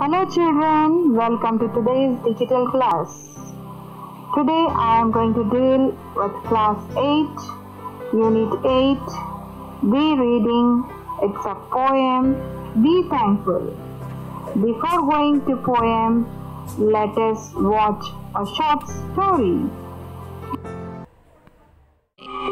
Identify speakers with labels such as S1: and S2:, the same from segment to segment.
S1: Hello children, welcome to today's digital class. Today I am going to deal with class 8, unit 8, be reading, it's a poem, be thankful. Before going to poem, let us watch a short story.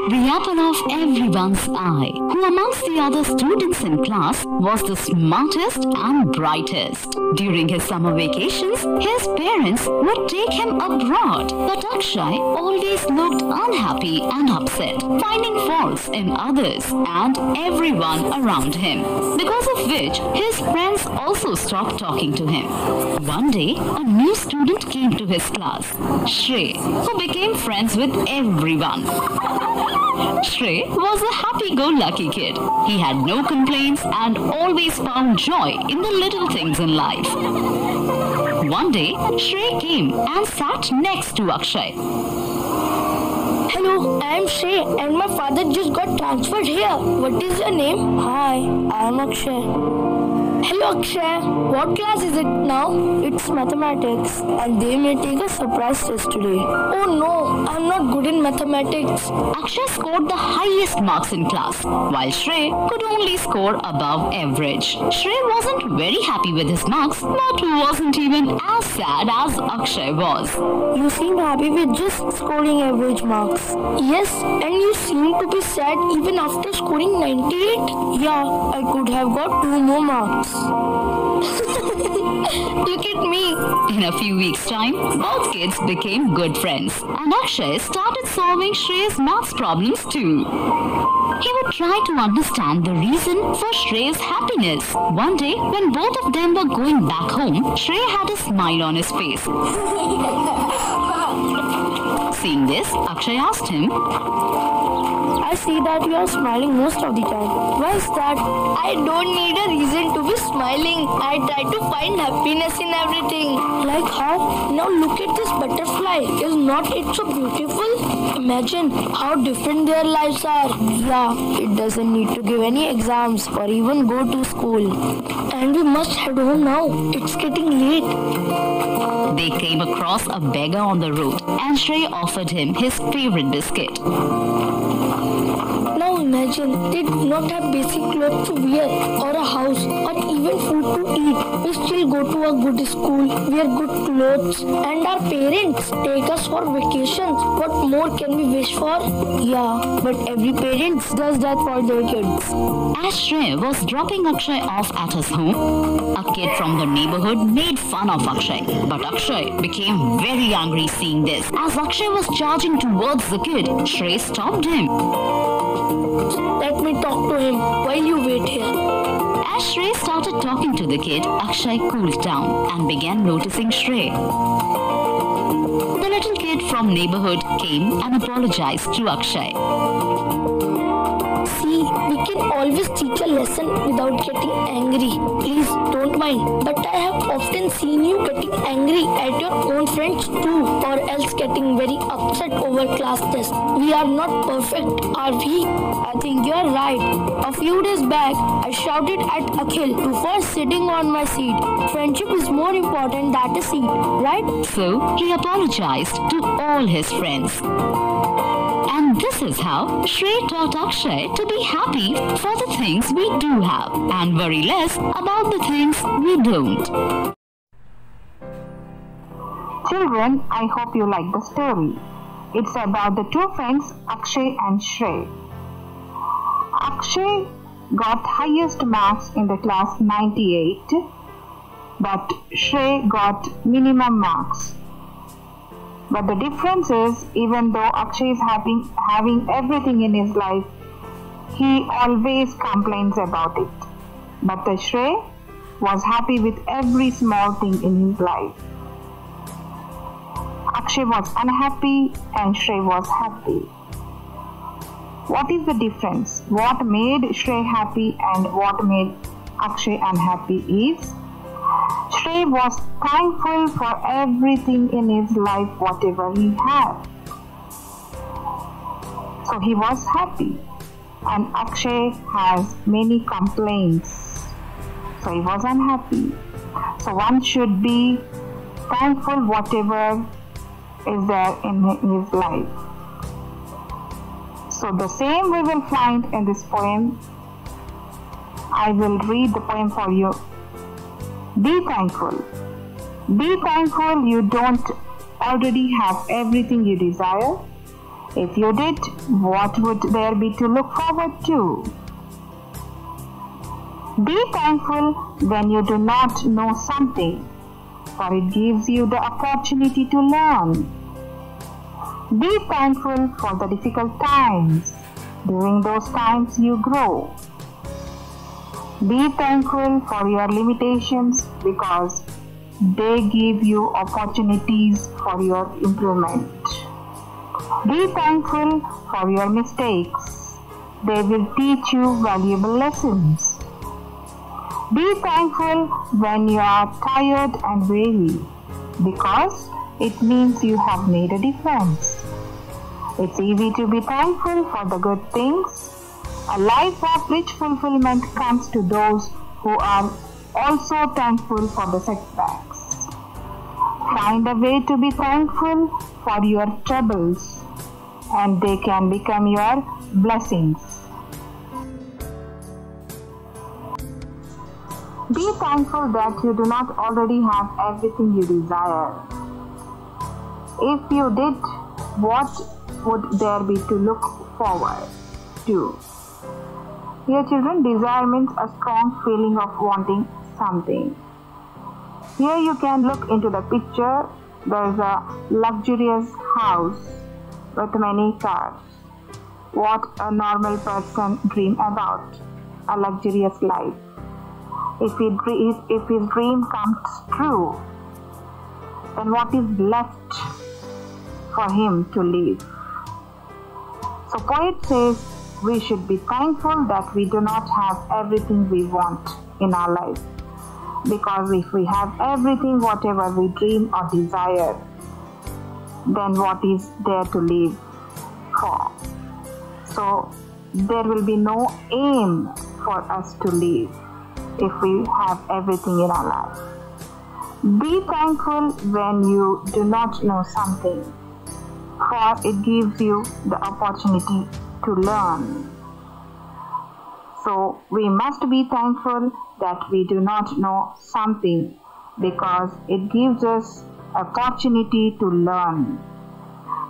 S2: The apple of everyone's eye, who amongst the other students in class was the smartest and brightest. During his summer vacations, his parents would take him abroad, but Akshay always looked unhappy and upset, finding faults in others and everyone around him, because of which his friends also stopped talking to him. One day, a new student came to his class, Shrey, who became friends with everyone. Shrey was a happy-go-lucky kid. He had no complaints and always found joy in the little things in life. One day, Shrey came and sat next to Akshay.
S3: Hello, I am Shay and my father just got transferred here. What is your name? Hi, I am Akshay. Hello Akshay, what class is it now? It's mathematics and they may take a surprise test today. Oh no, I'm not good in mathematics.
S2: Akshay scored the highest marks in class, while Shrey could only score above average. Shrey wasn't very happy with his marks, but wasn't even as sad as Akshay was.
S3: You seem happy with just scoring average marks. Yes, and you seem to be sad even after scoring 98? Yeah, I could have got two more marks. Look at me.
S2: In a few weeks' time, both kids became good friends, and Akshay started solving Shrey's maths problems too. He would try to understand the reason for Shrey's happiness. One day, when both of them were going back home, Shrey had a smile on his face. Seeing this, Akshay asked him,
S3: I see that you are smiling most of the time. Why is that? I don't need a reason to be smiling. I try to find happiness in everything. Like how? Now look at this butterfly. Is not it so beautiful? Imagine how different their lives are. Yeah, it doesn't need to give any exams or even go to school. And we must head home now. It's getting late.
S2: They came across a beggar on the road, and Shrey offered him his favorite biscuit.
S3: Imagine they do not have basic clothes to wear or a house or even food to eat. We still go to a good school, wear good clothes and our parents take us for vacations. What more can we wish for? Yeah, but every parent does that for their kids.
S2: As was dropping Akshay off at his home, a kid from the neighborhood made fun of Akshay. But Akshay became very angry seeing this. As Akshay was charging towards the kid, Shrey stopped him.
S3: Let me talk to him while you wait here.
S2: As Shrey started talking to the kid, Akshay cooled down and began noticing Shrey. The little kid from neighborhood came and apologized to Akshay.
S3: See, we can always teach a lesson without getting angry. Please don't mind. But I have often seen you getting angry at your own friends too, or else getting very upset over class tests. We are not perfect, are we? I think you are right. A few days back, I shouted at Akhil before sitting on my seat. Friendship is more important than a seat, right?
S2: So he apologized to all his friends. This is how Shrey taught Akshay to be happy for the things we do have and worry less about the things we don't.
S1: Children, I hope you like the story. It's about the two friends Akshay and Shrey. Akshay got highest marks in the class 98, but Shrey got minimum marks. But the difference is, even though Akshay is having, having everything in his life, he always complains about it. But the Shrey was happy with every small thing in his life. Akshay was unhappy and Shrey was happy. What is the difference? What made Shrey happy and what made Akshay unhappy is Shrey was thankful for everything in his life, whatever he had. So he was happy. And Akshay has many complaints. So he was unhappy. So one should be thankful whatever is there in his life. So the same we will find in this poem. I will read the poem for you. Be thankful. Be thankful you don't already have everything you desire. If you did, what would there be to look forward to? Be thankful when you do not know something, for it gives you the opportunity to learn. Be thankful for the difficult times. During those times, you grow. Be thankful for your limitations because they give you opportunities for your improvement. Be thankful for your mistakes. They will teach you valuable lessons. Be thankful when you are tired and weary because it means you have made a difference. It's easy to be thankful for the good things. A life of rich fulfillment comes to those who are also thankful for the setbacks. Find a way to be thankful for your troubles and they can become your blessings. Be thankful that you do not already have everything you desire. If you did, what would there be to look forward to? Here, children, desire means a strong feeling of wanting something. Here, you can look into the picture. There is a luxurious house with many cars. What a normal person dream about a luxurious life if, he, if his dream comes true, then what is left for him to live? So, poet says we should be thankful that we do not have everything we want in our life. Because if we have everything, whatever we dream or desire, then what is there to live for? So, there will be no aim for us to live if we have everything in our life. Be thankful when you do not know something, for it gives you the opportunity to learn. So we must be thankful that we do not know something because it gives us opportunity to learn.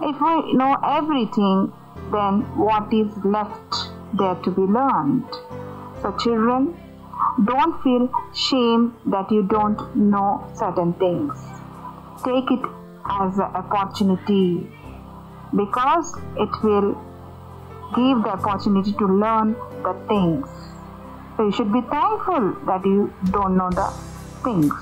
S1: If we know everything, then what is left there to be learned? So children, don't feel shame that you don't know certain things. Take it as an opportunity because it will give the opportunity to learn the things. So you should be thankful that you don't know the things.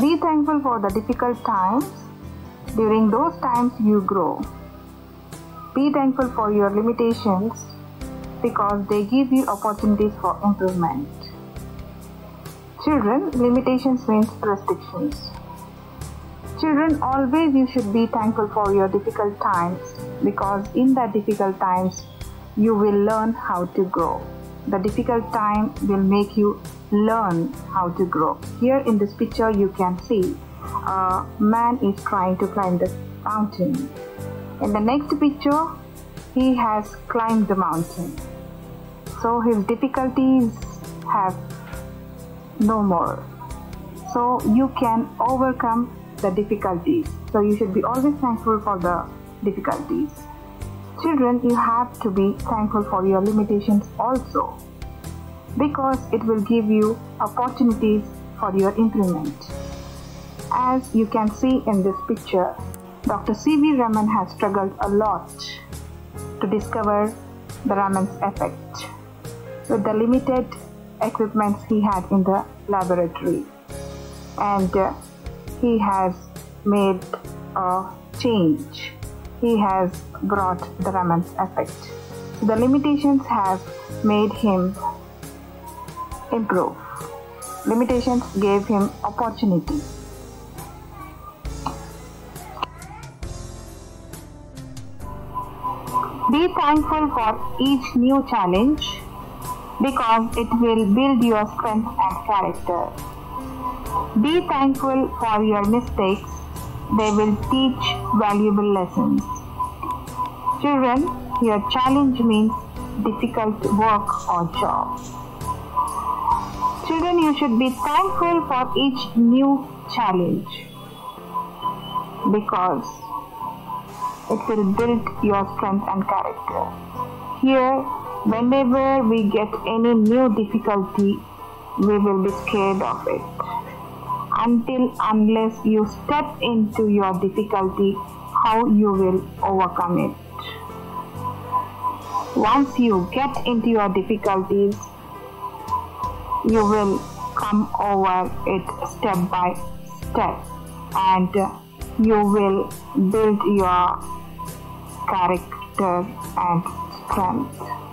S1: Be thankful for the difficult times. During those times, you grow. Be thankful for your limitations because they give you opportunities for improvement. Children, limitations means restrictions. Children, always you should be thankful for your difficult times because in that difficult times you will learn how to grow. The difficult time will make you learn how to grow. Here in this picture, you can see a man is trying to climb the mountain. In the next picture, he has climbed the mountain. So his difficulties have no more. So you can overcome the difficulties. So you should be always thankful for the difficulties. Children, you have to be thankful for your limitations also because it will give you opportunities for your improvement. As you can see in this picture, Dr. C.V. Raman has struggled a lot to discover the Raman's effect with the limited equipments he had in the laboratory. And uh, he has made a change. He has brought the Raman's effect. The limitations have made him improve. Limitations gave him opportunity. Be thankful for each new challenge because it will build your strength and character. Be thankful for your mistakes, they will teach valuable lessons. Children, your challenge means difficult work or job. Children, you should be thankful for each new challenge because it will build your strength and character. Here, whenever we get any new difficulty, we will be scared of it. Until unless you step into your difficulty, how you will overcome it. Once you get into your difficulties, you will come over it step by step and you will build your character and strength.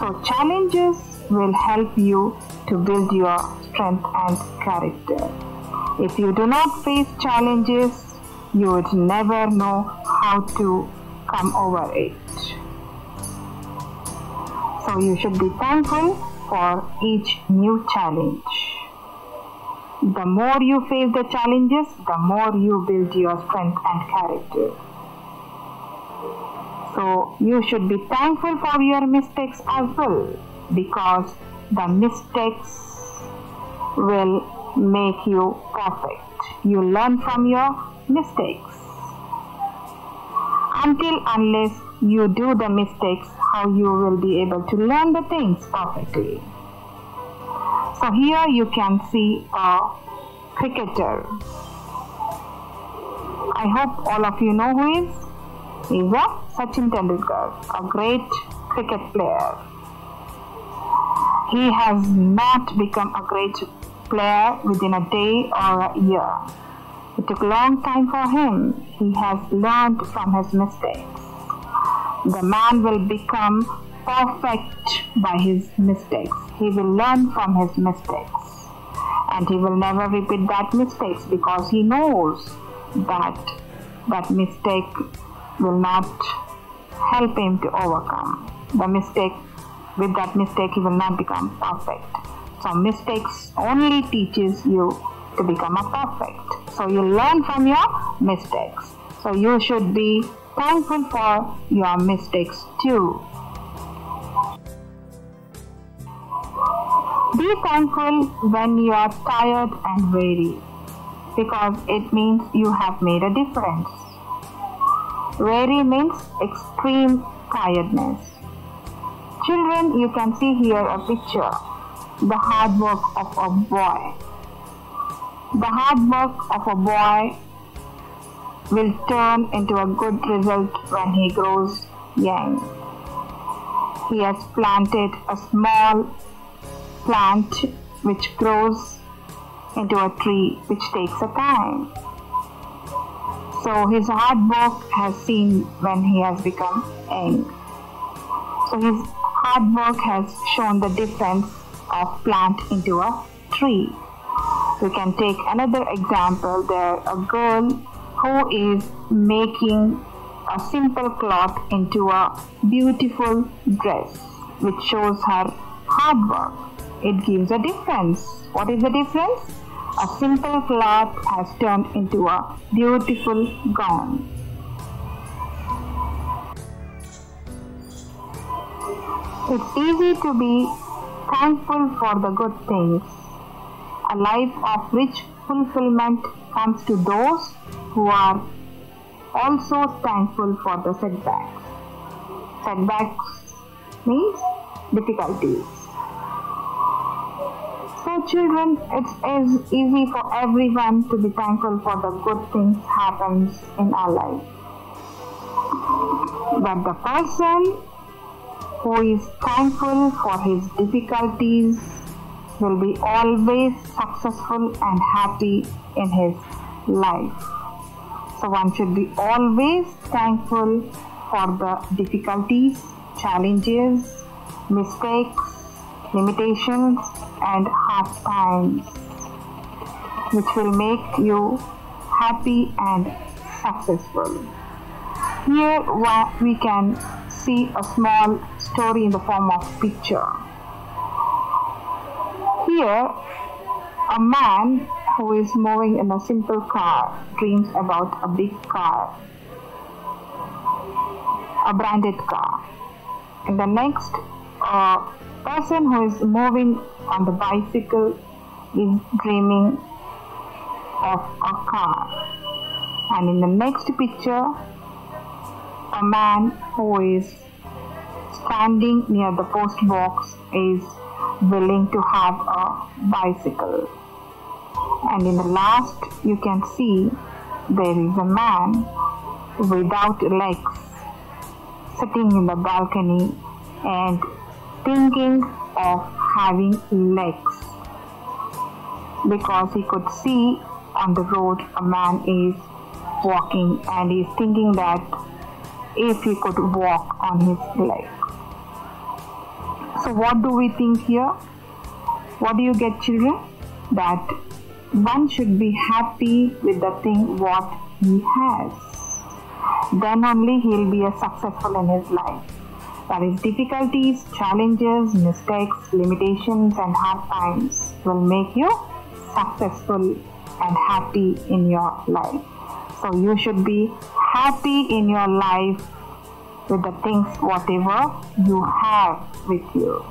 S1: So, challenges will help you to build your strength and character. If you do not face challenges, you would never know how to come over it. So, you should be thankful for each new challenge. The more you face the challenges, the more you build your strength and character. So you should be thankful for your mistakes as well because the mistakes will make you perfect. You learn from your mistakes. Until unless you do the mistakes, how you will be able to learn the things perfectly. So here you can see a cricketer. I hope all of you know who is. He is a Sachin Tendulkar, a great cricket player. He has not become a great player within a day or a year. It took a long time for him. He has learned from his mistakes. The man will become perfect by his mistakes. He will learn from his mistakes. And he will never repeat that mistakes because he knows that that mistake will not help him to overcome. The mistake with that mistake he will not become perfect. So mistakes only teaches you to become a perfect. So you learn from your mistakes. So you should be thankful for your mistakes too. Be thankful when you are tired and weary because it means you have made a difference. Weary means extreme tiredness. Children, you can see here a picture the hard work of a boy. The hard work of a boy will turn into a good result when he grows young. He has planted a small plant which grows into a tree which takes a time. So his hard work has seen when he has become young. So his hard work has shown the difference of plant into a tree. We can take another example there a girl who is making a simple cloth into a beautiful dress which shows her hard work. It gives a difference. What is the difference? A simple cloth has turned into a beautiful gown. It's easy to be thankful for the good things. A life of rich fulfillment comes to those who are also thankful for the setbacks. Setbacks means difficulties. Children, it is easy for everyone to be thankful for the good things happens in our life. But the person who is thankful for his difficulties will be always successful and happy in his life. So one should be always thankful for the difficulties, challenges, mistakes, limitations, and times, which will make you happy and successful. Here we can see a small story in the form of picture. Here, a man who is moving in a simple car dreams about a big car, a branded car. In the next, a person who is moving on the bicycle is dreaming of a car. And in the next picture, a man who is standing near the post box is willing to have a bicycle. And in the last, you can see there is a man without legs sitting in the balcony and thinking of having legs because he could see on the road a man is walking and he's thinking that if he could walk on his leg. So, what do we think here? What do you get, children? That one should be happy with the thing what he has. Then only he'll be a successful in his life. That is, difficulties, challenges, mistakes, limitations, and hard times will make you successful and happy in your life. So you should be happy in your life with the things whatever you have with you.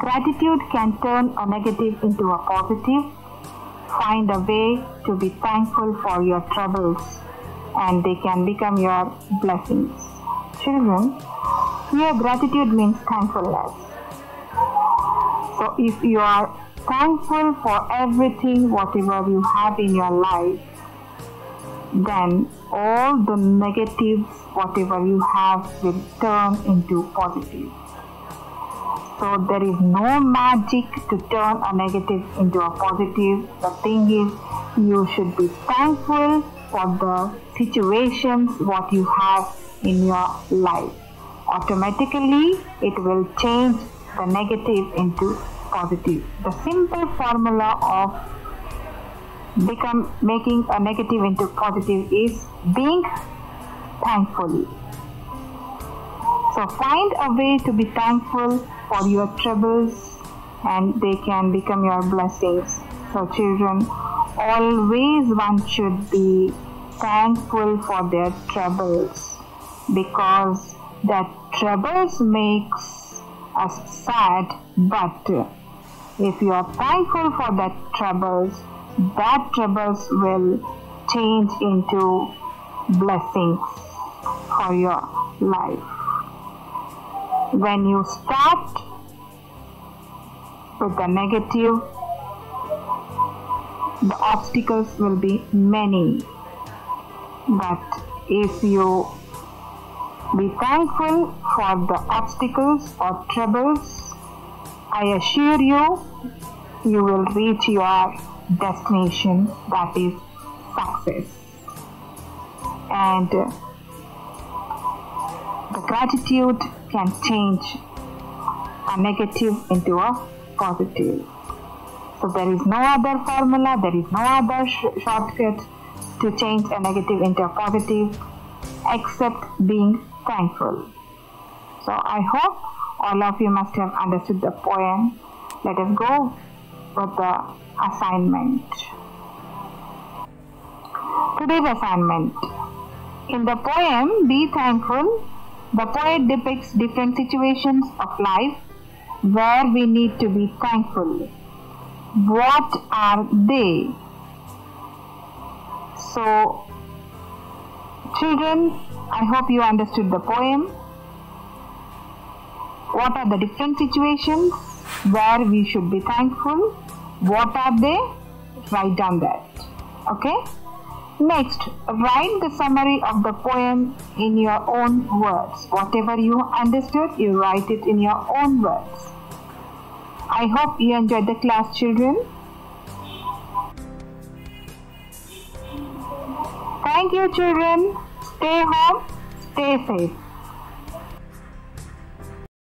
S1: Gratitude can turn a negative into a positive. Find a way to be thankful for your troubles and they can become your blessings. Children, here gratitude means thankfulness. So if you are thankful for everything, whatever you have in your life, then all the negatives, whatever you have, will turn into positive. So there is no magic to turn a negative into a positive. The thing is, you should be thankful for the situations what you have in your life. Automatically, it will change the negative into positive. The simple formula of become making a negative into positive is being thankful. So find a way to be thankful for your troubles and they can become your blessings. So children, always one should be thankful for their troubles because that troubles makes us sad but if you are thankful for that troubles, that troubles will change into blessings for your life. When you start with the negative, the obstacles will be many. But if you be thankful for the obstacles or troubles, I assure you, you will reach your destination that is success. And uh, the gratitude can change a negative into a positive. So there is no other formula, there is no other sh- shortcut to change a negative into a positive except being thankful. So I hope all of you must have understood the poem. Let us go with the assignment. Today's assignment. In the poem Be Thankful, the poet depicts different situations of life where we need to be thankful. What are they? So, children, I hope you understood the poem. What are the different situations where we should be thankful? What are they? Write down that okay? Next write the summary of the poem in your own words. Whatever you understood you write it in your own words. I hope you enjoyed the class children thank you children. Stay home. Stay safe